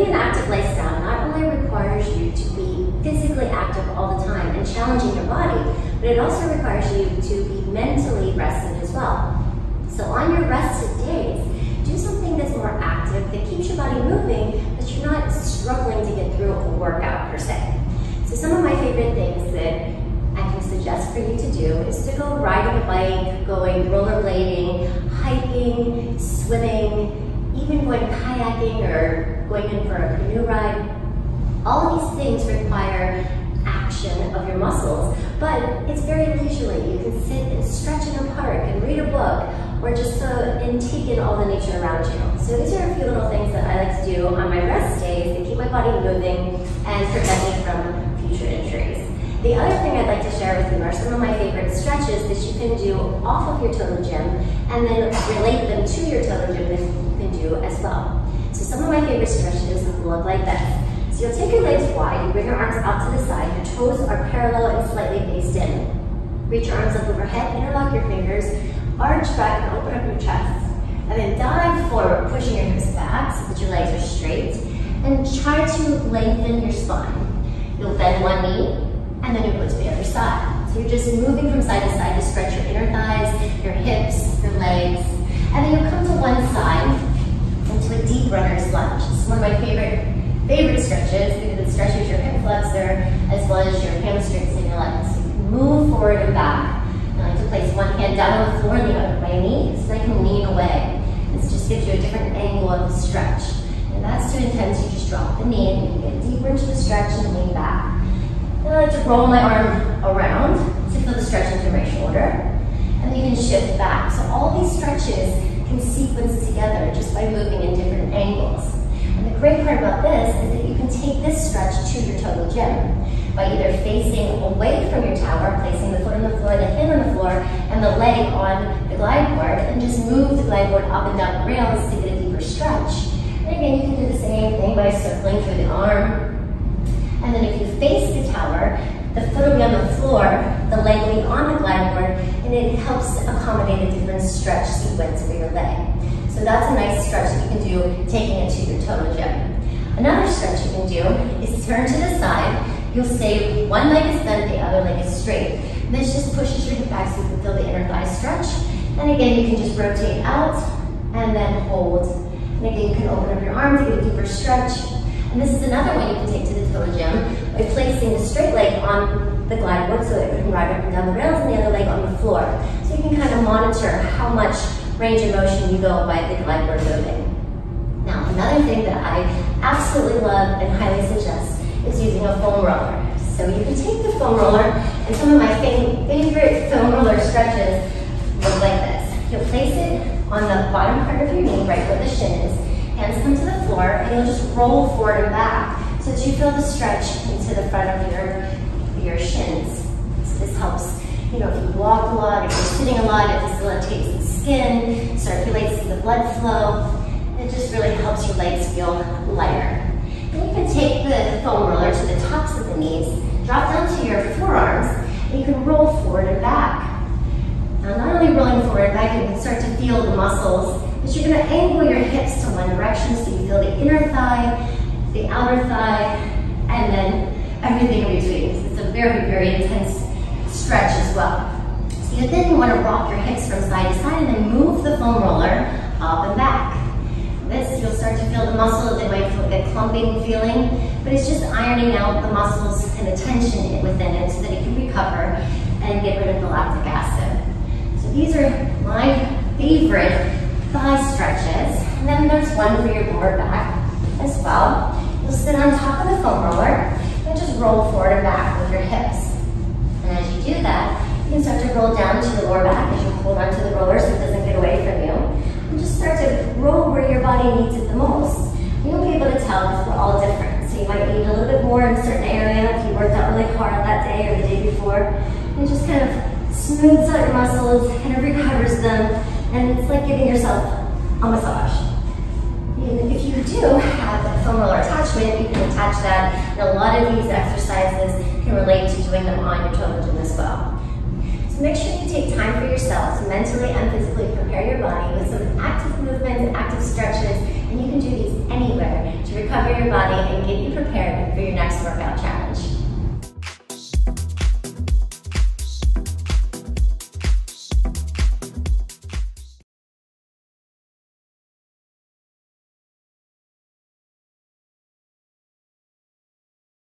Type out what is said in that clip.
living an active lifestyle not only requires you to be physically active all the time and challenging your body, but it also requires you to be mentally rested as well. So on your rested days, do something that's more active, that keeps your body moving, but you're not struggling to get through a workout per se. So some of my favorite things that I can suggest for you to do is to go riding a bike, going rollerblading, hiking, swimming, even going kayaking or going in for a canoe ride, all these things require action of your muscles, but it's very leisurely. You can sit and stretch in a park and read a book or just uh, and take in all the nature around you. So these are a few little things that I like to do on my rest days to keep my body moving and prevent me from future injuries. The other thing I'd like to share with you are some of my favorite stretches that you can do off of your total gym and then relate them to your total gym that you can do as well. So some of my favorite stretches look like this. So you'll take your legs wide, you bring your arms out to the side, your toes are parallel and slightly faced in. Reach your arms up overhead, interlock your fingers, arch back and open up your chest. And then dive forward, pushing your hips back so that your legs are straight. And try to lengthen your spine. You'll bend one knee, and then you'll go to the other side. So you're just moving from side to side to stretch your inner thighs, your hips, your legs, and then you'll come to one side runner's lunge. This is one of my favorite favorite stretches because it stretches your hip flexor as well as your hamstrings and your legs. So you can move forward and back. I like to place one hand down on the floor and the other my knee so I can lean away. This just gives you a different angle of the stretch. And that's too intense, you just drop the knee and you get deeper into the stretch and lean back. I like to roll my arm around to feel the stretch into my shoulder. And then you can shift back. So all these stretches can sequence together just by moving in different angles. And the great part about this is that you can take this stretch to your total gym by either facing away from your tower, placing the foot on the floor, the hand on the floor, and the leg on the glide board, and just move the glide board up and down the rails to get a deeper stretch. And again, you can do the same thing by circling through the arm, and then if you face the tower, the foot will be on the floor, the leg will be on the glide board, and it helps accommodate a different stretch sequence for your leg. So that's a nice stretch that you can do taking it to your total gym. Another stretch you can do is turn to the side. You'll stay, one leg is bent, the other leg is straight. And this just pushes your hip back so you can feel the inner thigh stretch. And again, you can just rotate out and then hold. And again, you can open up your arms, get a deeper stretch. And this is another one you can take to the total gym by placing the straight leg on the glide board so it can ride up and down the rails and the other leg on the floor. So you can kind of monitor how much range of motion you go by the glide board moving. Now, another thing that I absolutely love and highly suggest is using a foam roller. So you can take the foam roller, and some of my favorite foam roller stretches look like this. You'll place it on the bottom part of your knee, right where the shin is, hands come to the floor, and you'll just roll forward and back so that you feel the stretch into the front of your, your shins. So this helps, you know, if you walk a lot, if you're sitting a lot, it facilitates the skin, circulates the blood flow. It just really helps your legs feel lighter. And you can take the foam roller to the tops of the knees, drop down to your forearms, and you can roll forward and back. Now, not only rolling forward and back, you can start to feel the muscles, but you're gonna angle your hips to one direction so you feel the inner thigh, the outer thigh, and then everything in between. It's a very, very intense stretch as well. So you then want to rock your hips from side to side and then move the foam roller up and back. This, you'll start to feel the muscles, it might feel a clumping feeling, but it's just ironing out the muscles and the tension within it so that it can recover and get rid of the lactic acid. So these are my favorite thigh stretches. And then there's one for your lower back as well. You'll sit on top of the foam roller and just roll forward and back with your hips. And as you do that, you can start to roll down to the lower back as you hold onto the roller so it doesn't get away from you. And just start to roll where your body needs it the most. You'll be able to tell because we're all different. So you might need a little bit more in a certain area if you worked out really hard that day or the day before. And just kind of smooths out your muscles, of recovers them, and it's like giving yourself a massage. And if you do have a foam roller attachment, you can attach that. And a lot of these exercises can relate to doing them on your total gym as well. So make sure you take time for yourself to mentally and physically prepare your body with some active movements, and active stretches, and you can do these anywhere to recover your body and get you prepared for your next workout challenge.